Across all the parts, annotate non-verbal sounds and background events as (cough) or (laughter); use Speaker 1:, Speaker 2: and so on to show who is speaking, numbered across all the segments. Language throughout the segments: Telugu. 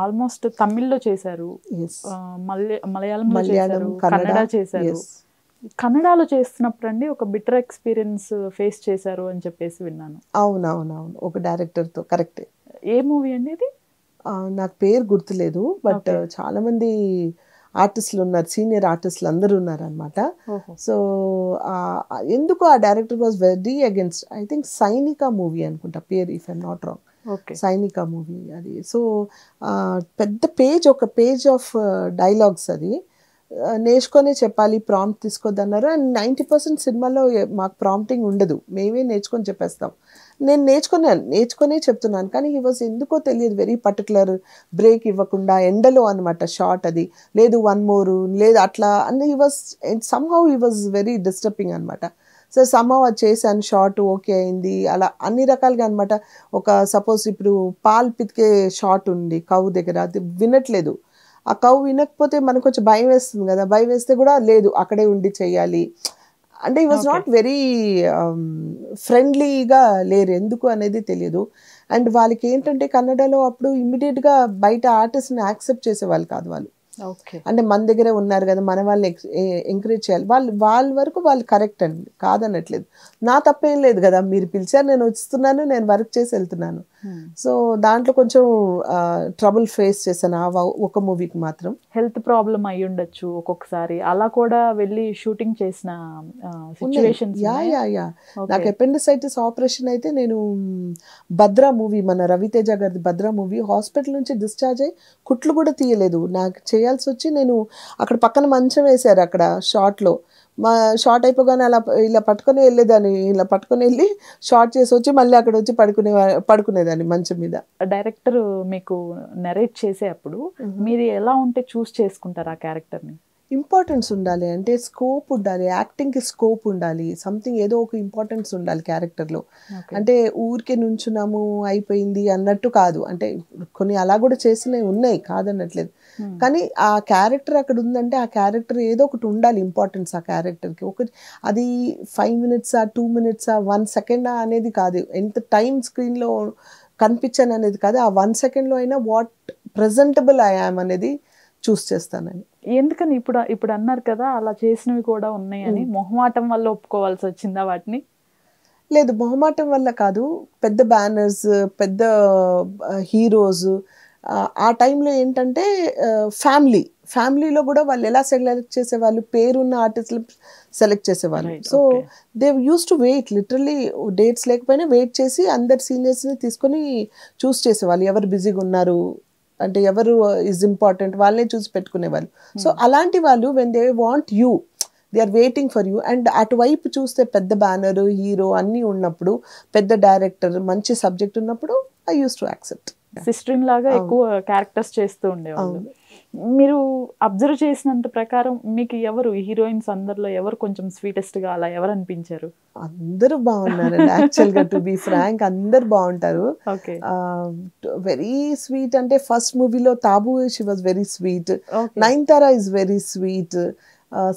Speaker 1: ఆల్మోస్ట్ తమిళ్ళో చేశారు.
Speaker 2: మలయాళం
Speaker 1: చేశారు
Speaker 2: కన్నడ.
Speaker 1: చేశారు. కన్నడలో చేస్తున్నప్పుడు అండి ఒక బిటర్ ఎక్స్పీరియన్స్ ఫేస్ చేశారు అని చెప్పేసి విన్నాను.
Speaker 2: అవునవునవును. ఒక డైరెక్టర్తో కరెక్టే
Speaker 1: ఏ మూవీ అండి ఇది
Speaker 2: నాకు పేరు గుర్తులేదు బట్. చాలా మంది ఆర్టిస్టులు ఉన్నారు సీనియర్ ఆర్టిస్టులు అందరూ ఉన్నారు అనమాట సో ఎందుకు ఆ director was very against I think Sainika movie అనుకుంటా పేరు if I'm not wrong Sainika movie అది. సో పెద్ద పేజ్ ఒక పేజ్ ఆఫ్ డైలాగ్స్ అది. ఆ, నేర్చుకొనే చెప్పాలి ప్రాంప్ట్ తీసుకోద్దన్నారు. అండ్ నైంటీ పర్సెంట్ సినిమాలో మాకు ప్రాంప్టింగ్ ఉండదు. మేమే నేర్చుకొని చెప్పేస్తాం. నేను నేర్చుకున్నాను నేర్చుకునే చెప్తున్నాను. కానీ హీ వాజ్ ఎందుకో తెలియదు. వెరీ పర్టికులర్ బ్రేక్ ఇవ్వకుండా ఎండలో అనమాట షార్ట్ అది. లేదు వన్ మోరు లేదు అట్లా. And he was somehow he was very disturbing అనమాట సో సమ్హౌ అది చేశాను షార్ట్ ఓకే అయింది. అలా అన్ని రకాలుగా అనమాట ఒక సపోజ్ ఇప్పుడు పాలు పితికే షార్ట్ ఉంది కవు దగ్గర. అది వినట్లేదు. ఆ కవు వినకపోతే మనకు కొంచెం భయం వేస్తుంది కదా. భయం వేస్తే కూడా లేదు అక్కడే ఉండి చేయాలి. అంటే ఈ వాజ్. నాట్ వెరీ ఫ్రెండ్లీగా లేరు. ఎందుకు అనేది తెలియదు. అండ్ వాళ్ళకి ఏంటంటే కన్నడలో అప్పుడు ఇమ్మీడియట్గా బయట ఆర్టిస్ట్ని యాక్సెప్ట్ చేసేవాళ్ళు కాదు వాళ్ళు. అంటే మన దగ్గరే ఉన్నారు కదా మన వాళ్ళని ఎంకరేజ్ చేయాలి. వాళ్ళు వాళ్ళ వరకు వాళ్ళు కరెక్ట్ అండి. కాదనట్లేదు. నా తప్పేం లేదు కదా మీరు పిలిచారు నేను వస్తున్నాను నేను వర్క్ చేసి వెళ్తున్నాను. సో దాంట్లో కొంచెం ట్రబుల్ ఫేస్ చేశాను ఆ ఒక మూవీకి మాత్రం.
Speaker 1: హెల్త్ ప్రాబ్లం అయి ఉండొచ్చు ఒక్కొక్కసారి. అలా కూడా వెళ్ళి షూటింగ్ చేసిన
Speaker 2: యా యా యా. నాకు అపెండిసైటిస్ ఆపరేషన్ అయితే నేను భద్రా మూవీ మన రవితేజ గారి భద్రా మూవీ హాస్పిటల్ నుంచి డిశ్చార్జ్ అయ్యి కుట్లు కూడా తీయలేదు. నాకు చేయాల్సి వచ్చి నేను అక్కడ పక్కన మంచం వేశారు అక్కడ షార్ట్లో మా షార్ట్ అయిపోగానే అలా ఇలా పట్టుకొని వెళ్ళేదాన్ని ఇలా పట్టుకొని వెళ్ళి షార్ట్ చేసి వచ్చి మళ్ళీ అక్కడ వచ్చి పడుకునే పడుకునేదాన్ని మంచం మీద.
Speaker 1: డైరెక్టర్ మీకు నెరేట్ చేసే అప్పుడు మీరు ఎలా ఉంటే చూస్ చేసుకుంటారు ఆ క్యారెక్టర్ని
Speaker 2: ఇంపార్టెన్స్ ఉండాలి అంటే స్కోప్ ఉండాలి యాక్టింగ్కి స్కోప్ ఉండాలి సంథింగ్ ఏదో ఒక ఇంపార్టెన్స్ ఉండాలి క్యారెక్టర్లో. అంటే ఊరికే నుంచున్నాము అయిపోయింది అన్నట్టు కాదు. అంటే కొన్ని అలా కూడా చేసినవి ఉన్నాయి కాదన్నట్లేదు కానీ ఆ క్యారెక్టర్ అక్కడ ఉందంటే ఆ క్యారెక్టర్ ఏదో ఒకటి ఉండాలి ఇంపార్టెన్స్ ఆ క్యారెక్టర్కి. ఒకటి అది ఫైవ్ మినిట్సా టూ మినిట్సా వన్ సెకండా అనేది కాదు. ఎంత టైం స్క్రీన్లో కనిపించాను అనేది కాదు. ఆ వన్ సెకండ్లో అయినా వాట్ ప్రజెంటబుల్ ఐ యామ్ అనేది చూస్ చేస్తానని
Speaker 1: ఎందుకని ఇప్పుడు ఇప్పుడు అన్నారు కదా అలా చేసినవి కూడా ఉన్నాయని. మొహమాటం వల్ల ఒప్పుకోవాల్సి వచ్చిందా వాటిని?
Speaker 2: లేదు మొహమాటం వల్ల కాదు. పెద్ద బ్యానర్స్ పెద్ద హీరోస్ ఆ టైంలో ఏంటంటే ఫ్యామిలీ. ఫ్యామిలీలో కూడా వాళ్ళు ఎలా సెలెక్ట్ చేసేవాళ్ళు? పేరున్న ఆర్టిస్టులు సెలెక్ట్ చేసేవాళ్ళు. So. They use to wait literally dates లేకపోయినా వెయిట్ చేసి అందరు సీనియర్స్ని తీసుకొని చూస్ చేసేవాళ్ళు. ఎవరు బిజీగా ఉన్నారు? అంటే ఎవరు ఇస్ ఇంపార్టెంట్ వాళ్ళనే చూసి పెట్టుకునేవాళ్ళు. సో అలాంటి వాళ్ళు when they want you they are waiting for you and అటువైపు చూస్తే పెద్ద బ్యానర్ హీరో అన్నీ ఉన్నప్పుడు పెద్ద డైరెక్టర్ మంచి సబ్జెక్ట్ ఉన్నప్పుడు I use to accept
Speaker 1: sister in లాగా ఎక్కువ క్యారెక్టర్స్ చేస్తూ ఉండేవాళ్ళు. మీరు అబ్జర్వ్ చేసినంత ప్రకారం మీకు ఎవరు హీరోయిన్స్ అందరిలో ఎవరు కొంచెం స్వీటెస్ట్గా అలా ఎవరు అనిపించారు?
Speaker 2: అందరూ బాగున్నారండి. యాక్చువల్గా టు బీ ఫ్రాంక్ అందరు బాగుంటారు.
Speaker 1: ఓకే.
Speaker 2: వెరీ స్వీట్ అంటే ఫస్ట్ మూవీలో Tabu she was very sweet. Nayanthara is very sweet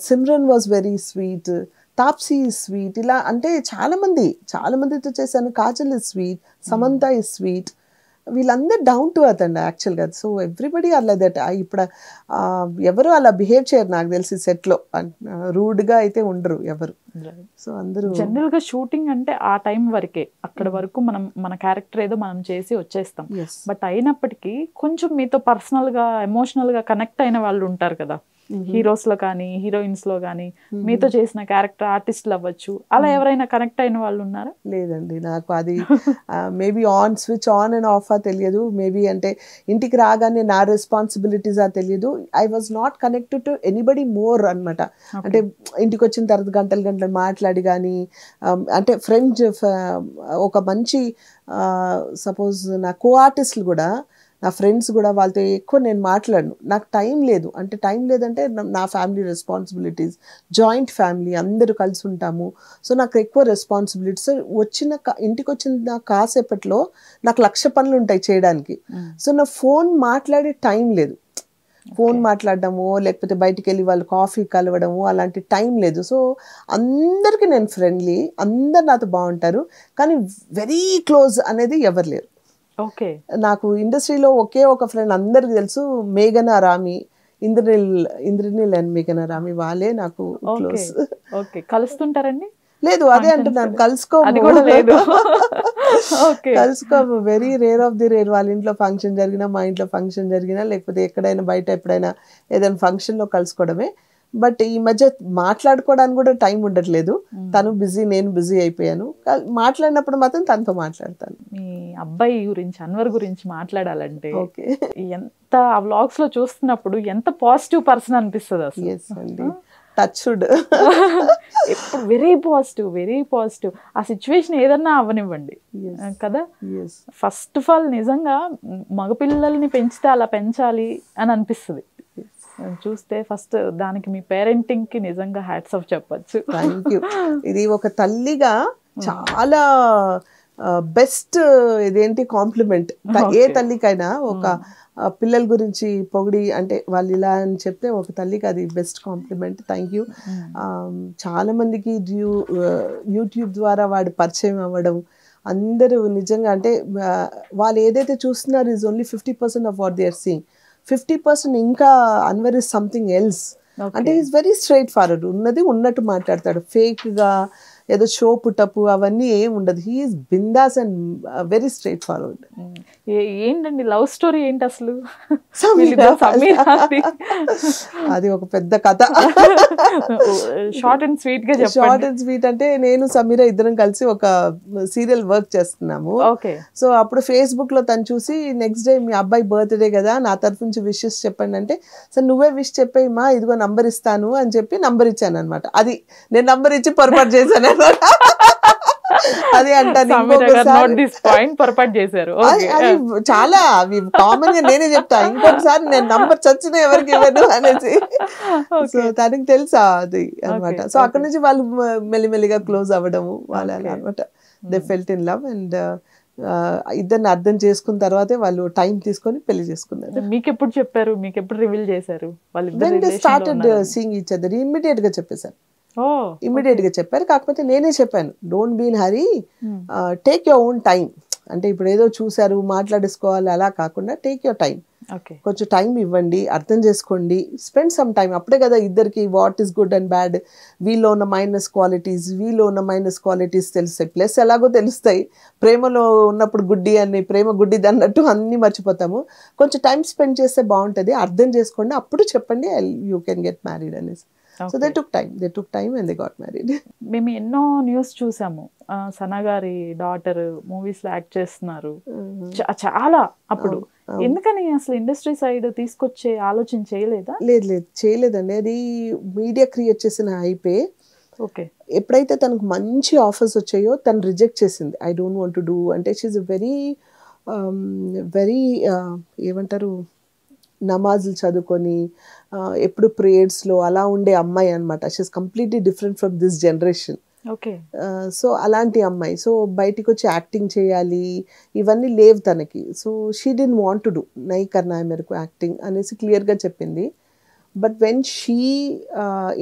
Speaker 2: Simran was very sweet Taapsee is sweet ఇలా అంటే చాలా మంది చాలా మందితో చేశాను Kajal is sweet Samantha is sweet వీళ్ళందరూ డౌన్ టు అర్త్ అండి యాక్చువల్గా సో ఎవ్రీబడి అలా దట్ ఇప్పుడు ఎవరు అలా బిహేవ్ చేయరు నాకు తెలిసి సెట్లో రూడ్గా అయితే ఉండరు ఎవరు. సో అందరూ
Speaker 1: జనరల్గా షూటింగ్ అంటే ఆ టైం వరకే. అక్కడ వరకు మనం మన క్యారెక్టర్ ఏదో మనం చేసి వచ్చేస్తాం. బట్ అయినప్పటికీ కొంచెం మీతో పర్సనల్గా ఎమోషనల్గా కనెక్ట్ అయిన వాళ్ళు ఉంటారు కదా. హీరోస్లో కానీ హీరోయిన్స్లో కానీ మీతో చేసిన క్యారెక్టర్ ఆర్టిస్టులు అవ్వచ్చు. అలా ఎవరైనా కనెక్ట్ అయిన వాళ్ళు ఉన్నారా?
Speaker 2: లేదండి నాకు అది maybe on switch on and off ఆ తెలియదు. మేబీ అంటే ఇంటికి రాగానే నా రెస్పాన్సిబిలిటీస్ ఆ తెలియదు. I was not connected to anybody more అన్నమాట. అంటే ఇంటికి వచ్చిన తర్వాత గంటలు గంటలు మాట్లాడి కానీ అంటే ఫ్రెండ్స్ ఒక మంచి సపోజ్ నా కో ఆర్టిస్టులు కూడా నా ఫ్రెండ్స్ కూడా వాళ్ళతో ఎక్కువ నేను మాట్లాడను. నాకు టైం లేదు. అంటే టైం లేదంటే నా- ఫ్యామిలీ రెస్పాన్సిబిలిటీస్ జాయింట్ ఫ్యామిలీ అందరూ కలిసి ఉంటాము. సో నాకు ఎక్కువ రెస్పాన్సిబిలిటీస్ వచ్చిన ఇంటికి వచ్చిన కాసేపట్లో నాకు లక్ష పనులు ఉంటాయి చేయడానికి. సో నా ఫోన్ మాట్లాడే టైం లేదు. ఫోన్ మాట్లాడడము లేకపోతే బయటికి వెళ్ళి వాళ్ళు కాఫీ కలవడము అలాంటి టైం లేదు. సో అందరికీ నేను ఫ్రెండ్లీ అందరు నాతో బాగుంటారు. కానీ వెరీ క్లోజ్ అనేది ఎవరు లేరు. నాకు ఇండస్ట్రీలో ఒకే ఒక ఫ్రెండ్ అందరికి తెలుసు మేఘన రామి ఇంద్రనీల్ ఇంద్రనీల్ అండ్ మేఘన రామి వాళ్ళే నాకు క్లోజ్
Speaker 1: ఓకే. కలుస్తుంటారండి?
Speaker 2: లేదు అదే అంటున్నాను కలుసుకో
Speaker 1: అది కూడా లేదు.
Speaker 2: కలుసుకోము very rare of the rare వాళ్ళ ఇంట్లో ఫంక్షన్ జరిగినా మా ఇంట్లో ఫంక్షన్ జరిగినా లేకపోతే ఎక్కడైనా బయట ఎప్పుడైనా ఏదైనా function లో కలుసుకోవడమే. బట్ ఈ మధ్య మాట్లాడుకోవడానికి కూడా టైం ఉండట్లేదు. తను బిజీ నేను బిజీ అయిపోయాను. మాట్లాడినప్పుడు మాత్రం తనతో మాట్లాడతాను.
Speaker 1: మీ అబ్బాయి గురించి అన్వర్ గురించి మాట్లాడాలంటే
Speaker 2: ఓకే.
Speaker 1: ఎంత ఆ వ్లాగ్స్లో చూస్తున్నప్పుడు ఎంత పాజిటివ్ పర్సన్ అనిపిస్తుంది అసలు.
Speaker 2: ఎస్ అండి. టచ్డ్ (laughs)
Speaker 1: ఎప్పుడు వెరీ పాజిటివ్ వెరీ పాజిటివ్. ఆ సిచ్యువేషన్ ఏదన్నా అవ్వనివ్వండి. కదా? ఫస్ట్ ఆఫ్ ఆల్ నిజంగా మగపిల్లల్ని పెంచితే అలా పెంచాలి అని అనిపిస్తుంది. చూస్తే ఫస్ట్ దానికి మీ పేరెంటింగ్కి నిజంగా హ్యాట్స్ ఆఫ్ చెప్పొచ్చు.
Speaker 2: Thank you. (laughs) ఇది ఒక తల్లిగా చాలా బెస్ట్ ఇదేంటి కాంప్లిమెంట్. ఏ. తల్లికైనా ఒక పిల్లల గురించి పొగిడి అంటే వాళ్ళు ఇలా అని చెప్తే ఒక తల్లికి అది బెస్ట్ కాంప్లిమెంట్. Thank you. చాలా మందికి డ్యూ యూట్యూబ్ ద్వారా వాడు పరిచయం అవ్వడం అందరూ నిజంగా అంటే వాళ్ళు ఏదైతే చూస్తున్నారు is only fifty percent of what they are seeing fifty percent ఇంకా అన్వర్ ఇస్ సంథింగ్ ఎల్స్. అంటే ఈజ్ వెరీ స్ట్రైట్ ఫార్వర్డ్ ఉన్నది ఉన్నట్టు మాట్లాడతాడు. ఫేక్గా ఏదో షో పుట్టపు అవన్నీ ఏం ఉండదు. హీఈస్ బిందాస్ అండ్ వెరీ స్ట్రైట్ ఫార్వర్డ్
Speaker 1: ఏంటండి లవ్ స్టోరీ ఏంటి అసలు.
Speaker 2: అది ఒక పెద్ద కథ.
Speaker 1: షార్ట్ అండ్ స్వీట్గా
Speaker 2: షార్ట్ అండ్ స్వీట్ అంటే నేను సమీర ఇద్దరం కలిసి ఒక సీరియల్ వర్క్ చేస్తున్నాము.
Speaker 1: ఓకే.
Speaker 2: సో అప్పుడు ఫేస్బుక్లో తను చూసి నెక్స్ట్ డే మీ అబ్బాయి బర్త్డే కదా నా తరఫు నుంచి విషెస్ చెప్పండి అంటే సార్ నువ్వే విష్ చెప్పేయమ్మా ఇదిగో నంబర్ ఇస్తాను అని చెప్పి నంబర్ ఇచ్చాను అనమాట అది నేను నంబర్ ఇచ్చి పొరపాటు చేశాను. (laughs) అది అంటాను
Speaker 1: పొరపాటు చేశారు.
Speaker 2: అది చాలా అవి కామన్గా నేనే చెప్తా ఇంకొకసారి నేను నంబర్ చచ్చిన ఎవరికి ఇవ్వను అనేసి. సో తనకి తెలుసా అది అన్నమాట.
Speaker 1: Okay,
Speaker 2: సో అక్కడ నుంచి వాళ్ళు మెల్లిమెల్లిగా క్లోజ్ అవ్వడము వాళ్ళు. అనమాట they felt in love and ఇద్దరిని అర్థం చేసుకున్న తర్వాతే వాళ్ళు టైం తీసుకొని పెళ్ళి చేసుకున్నారు.
Speaker 1: మీకు ఎప్పుడు చెప్పారు? మీకు ఎప్పుడు రివీల్ చేశారు? వాళ్ళిద్దరు
Speaker 2: స్టార్టెడ్ సీయింగ్ ఈచ్ అదర్ ఇమ్మీడియట్గా చెప్పేశారు. ఇమ్మీడియట్గా చెప్పారు. కాకపోతే నేనే చెప్పాను. Don't been hurry take your own time అంటే ఇప్పుడు ఏదో చూసారు మాట్లాడేసుకోవాలి అలా కాకుండా టేక్ యువర్ టైం కొంచెం టైం ఇవ్వండి అర్థం చేసుకోండి. స్పెండ్ సమ్ టైం అప్పుడే కదా ఇద్దరికి what is good and bad వీలో ఉన్న మైనస్ క్వాలిటీస్ వీలో ఉన్న మైనస్ క్వాలిటీస్ తెలుస్తాయి. ప్లస్ ఎలాగో తెలుస్తాయి. ప్రేమలో ఉన్నప్పుడు గుడ్డి అని ప్రేమ గుడ్డిది అన్నట్టు అన్నీ మర్చిపోతాము. కొంచెం టైం స్పెండ్ చేస్తే బాగుంటుంది. అర్థం చేసుకోండి. అప్పుడు చెప్పండి యూ కెన్ గెట్ మ్యారీడ్ అనేసి. So they took time they took time and they got married
Speaker 1: మేము ఎన్నో న్యూస్ చూసాము. ఆ, సనా గారి డాటర్ మూవీస్లో యాక్ట్ చేస్తున్నారు. చా- చాలా అప్పుడు. ఎందుకని అసలు ఇండస్ట్రీ సైడ్ తీసుకొచ్చే ఆలోచన చేయలేదా?
Speaker 2: లేదు లేదు. చేయలేదండి. అది మీడియా క్రియేట్ చేసిన హైపే
Speaker 1: ఓకే
Speaker 2: ఎప్పుడైతే తనకు మంచి ఆఫర్స్ వచ్చాయో తను రిజెక్ట్ చేసింది. I don't want to do అంటే షీఈ్ వెరీ వెరీ ఏమంటారు? నమాజులు చదువుకొని ఎప్పుడు ప్రేయర్స్లో అలా ఉండే అమ్మాయి అనమాట she's completely different from this generation
Speaker 1: okay.
Speaker 2: So అలాంటి అమ్మాయి. సో బయటికి వచ్చి యాక్టింగ్ చేయాలి ఇవన్నీ లేవు తనకి. So she didn't want to do నై కర్నా మేరకు యాక్టింగ్ అనేసి క్లియర్గా చెప్పింది. బట్ వెన్ షీ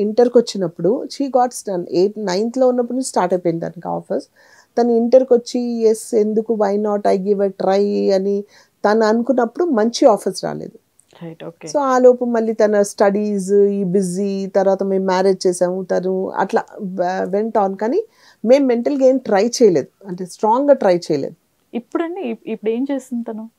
Speaker 2: ఇంటర్కి వచ్చినప్పుడు షీ గాట్ స్టన్ ఎయిత్ నైన్త్లో ఉన్నప్పుడు స్టార్ట్ అయిపోయింది తనకి ఆఫర్స్ తను ఇంటర్కి వచ్చి ఎస్ ఎందుకు? Why not I give a try అని తను అనుకున్నప్పుడు మంచి ఆఫర్స్ రాలేదు. సో ఆ లోపు మళ్ళీ తన స్టడీస్ ఈ బిజీ తర్వాత మేము మ్యారేజ్ చేసాము తను అట్లా వెంట ఆన్ కానీ మేము మెంటల్గా ఏం ట్రై చేయలేదు. అంటే స్ట్రాంగ్గా ట్రై చేయలేదు.
Speaker 1: ఇప్పుడండి ఇప్- ఇప్పుడు ఏం చేస్తుంది తను?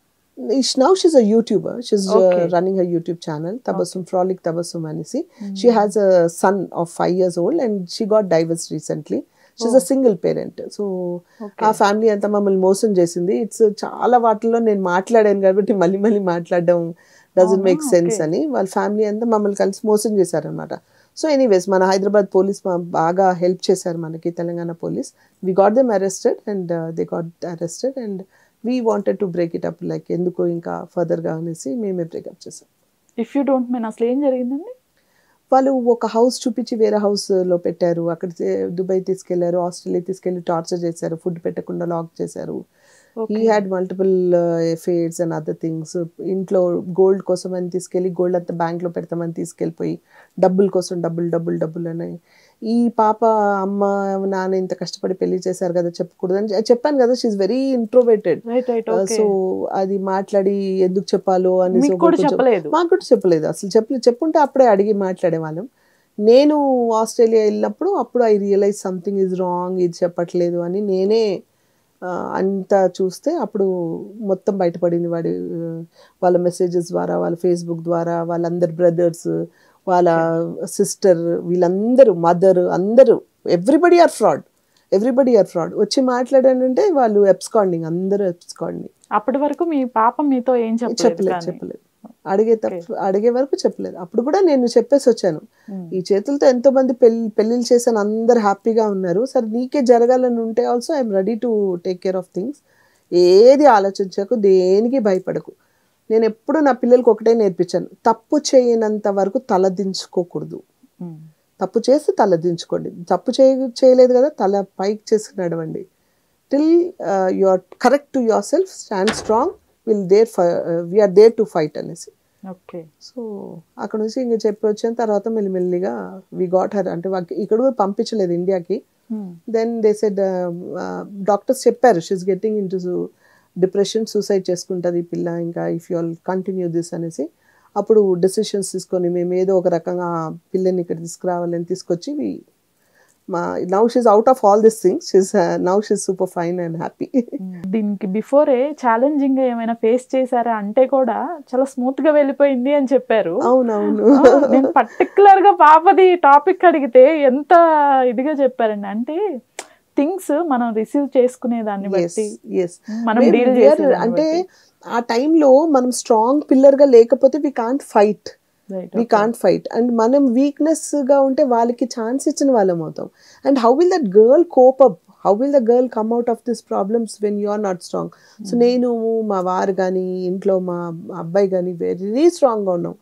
Speaker 2: Now she's a YouTuber she's. Running a YouTube channel Tabassum Frolic Tabassum అనేసి she has a son of five years old and she got divorce recently she's a single parent so. ఆ ఫ్యామిలీ అంతా మమ్మల్ని మోసం చేసింది. ఇట్స్ చాలా వాటిల్లో నేను మాట్లాడాను కాబట్టి మళ్ళీ మళ్ళీ మాట్లాడడం డజన్? Make sense. అని వాళ్ళ ఫ్యామిలీ అంతా మమ్మల్ని కలిసి మోసం చేశారనమాట సో ఎనీవేస్ మన హైదరాబాద్ పోలీస్ బాగా హెల్ప్ చేశారు మనకి Telangana police. We got them arrested and they got arrested and we wanted to break it up like ఎందుకు ఇంకా ఫర్దర్గా అనేసి మేమే బ్రేకప్ చేసాం
Speaker 1: ఇఫ్ యూ డోంట్ మైన్ అసలు ఏం జరిగిందండి?
Speaker 2: వాళ్ళు ఒక హౌస్ చూపించి వేరే హౌస్లో పెట్టారు. అక్కడ దుబాయ్ తీసుకెళ్ళారు ఆస్ట్రేలియా తీసుకెళ్ళి టార్చర్ చేశారు ఫుడ్ పెట్టకుండా లాక్ చేశారు. He had multiple affairs and other things ఇంట్లో గోల్డ్ కోసం అని తీసుకెళ్ళి గోల్డ్ అంతా బ్యాంక్లో పెడతామని తీసుకెళ్ళిపోయి డబ్బుల కోసం డబ్బులు డబ్బులు డబ్బులు అని. ఈ పాప అమ్మ నాన్న ఇంత కష్టపడి పెళ్ళి చేశారు కదా చెప్పకూడదు అని చెప్పాను కదా షీఈ్ వెరీ ఇంట్రోవేటెడ్ సో అది మాట్లాడి ఎందుకు చెప్పాలో అని
Speaker 1: మీకు కూడా చెప్పలేదు.
Speaker 2: అసలు చెప్పలేదు చెప్పుంటే అప్పుడే అడిగి మాట్లాడే వాళ్ళం నేను ఆస్ట్రేలియా వెళ్ళినప్పుడు అప్పుడు I realise something is wrong ఇది చెప్పట్లేదు అని నేనే అంతా చూస్తే అప్పుడు మొత్తం బయటపడింది వాడి వాళ్ళ మెసేజెస్ ద్వారా వాళ్ళ ఫేస్బుక్ ద్వారా వాళ్ళందరు బ్రదర్స్ వాళ్ళ సిస్టర్ వీళ్ళందరూ మదర్ అందరూ. Everybody are fraud everybody are fraud వచ్చి మాట్లాడానంటే వాళ్ళు ఎప్స్కాండింగ్ అందరూ ఎప్స్కాండింగ్
Speaker 1: అప్పటి వరకు మీ పాప మీతో ఏం చెప్పలేదు.
Speaker 2: చెప్పలేదు. అడిగే తప్పు అడిగే వరకు చెప్పలేదు. అప్పుడు కూడా నేను చెప్పేసి వచ్చాను. ఈ చేతులతో ఎంతో మంది పెళ్ళి పెళ్ళిళ్ళు చేశాను. అందరు హ్యాపీగా ఉన్నారు. సరే నీకే జరగాలని ఉంటే also I'm ready to take care of things ఏది ఆలోచించకు దేనికి భయపడకు. నేను ఎప్పుడు నా పిల్లలకు ఒకటే నేర్పించాను. తప్పు చేయనంత వరకు తలదించుకోకూడదు. తప్పు చేసి తల దించుకోండి తప్పు చేయ చేయలేదు కదా తల పైకి చేసి నడవండి till you are correct to yourself stand strong will there we are there to fight అనేసి.
Speaker 1: ఓకే.
Speaker 2: సో అక్కడ నుంచి ఇంక చెప్పి వచ్చిన తర్వాత మెల్లిమెల్లిగా వి గాట్ హర్ అంటే ఇక్కడ కూడా పంపించలేదు ఇండియాకి. దెన్ దే సెడ్ డాక్టర్స్ చెప్పారు she's getting into depression suicide చేసుకుంటుంది ఈ పిల్ల ఇంకా if you all continue this అనేసి. అప్పుడు డెసిషన్స్ తీసుకొని మేము ఏదో ఒక రకంగా పిల్లని ఇక్కడ తీసుకురావాలని తీసుకొచ్చి మా now she's out of all this things she's now she's super fine and happy
Speaker 1: దీనికి బిఫోరే ఛాలెంజింగ్గా ఏమైనా ఫేస్ చేశారా అంటే కూడా చాలా స్మూత్గా వెళ్ళిపోయింది అని చెప్పారు.
Speaker 2: అవునవును.
Speaker 1: నేను పర్టికులర్గా పాపది టాపిక్ అడిగితే ఎంత ఇదిగా చెప్పారండి. అంటే థింగ్స్ మనం రిసీవ్ చేసుకునే దాన్ని బట్టి
Speaker 2: ఎస్
Speaker 1: మనం డీల్ చేసే
Speaker 2: అంటే ఆ టైంలో మనం స్ట్రాంగ్ పిల్లర్గా లేకపోతే we can't fight we can't fight and మనం వీక్నెస్గా ఉంటే వాళ్ళకి ఛాన్స్ ఇచ్చిన వాళ్ళం అవుతాం. And how will that girl cope up how will the girl come out of this problems when you are not strong so నేను మా వారు కానీ ఇంట్లో మా అబ్బాయి కానీ వెరీ స్ట్రాంగ్గా ఉన్నాం.